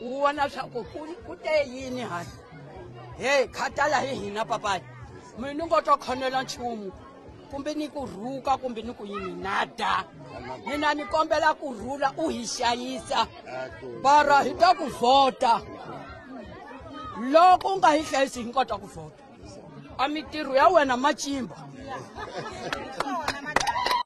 u vona swa ku ku te yini hani hey khatala hi hina papani mi ni ngo to khonela nchumu kumbe ni ku rhuka kumbe ni ku yini na da mina ni kombela ku rhula u hi xayisa mara hi ta ku vhota loko u nga hi hlayisi hi nkota ku vhota a mitirho ya wena macimba